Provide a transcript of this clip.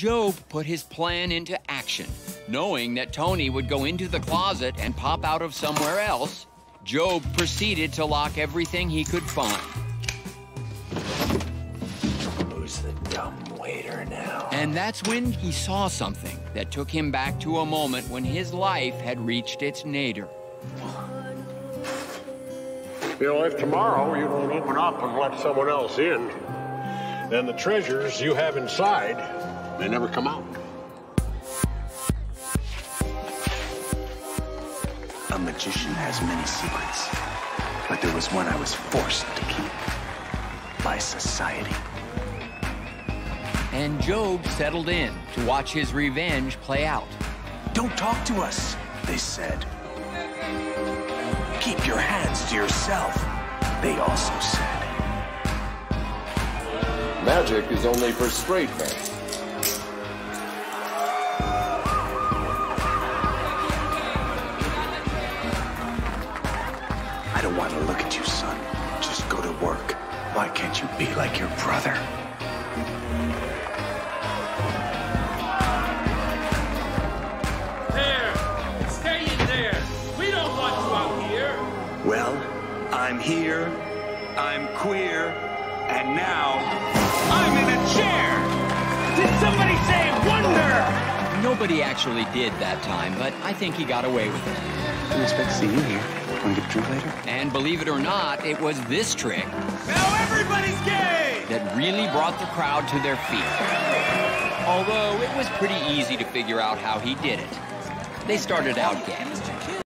Gob put his plan into action. Knowing that Tony would go into the closet and pop out of somewhere else, Gob proceeded to lock everything he could find. Who's the dumb waiter now? And that's when he saw something that took him back to a moment when his life had reached its nadir. You know, if tomorrow you don't open up and let someone else in, then the treasures you have inside may never come out. A magician has many secrets, but there was one I was forced to keep. By society. And Gob settled in to watch his revenge play out. Don't talk to us, they said. Keep your hands to yourself, they also said. Magic is only for straight men. I don't want to look at you, son. Just go to work. Why can't you be like your brother? There! Stay in there! We don't want you out here! Well, I'm here, I'm queer, and now I'm in a chair! Did somebody say wonder? Nobody actually did that time, but I think he got away with it. didn't expect to see you here. Want to get a drink later? And believe it or not, it was this trick Now everybody's gay! that really brought the crowd to their feet. Although it was pretty easy to figure out how he did it. They started out gay.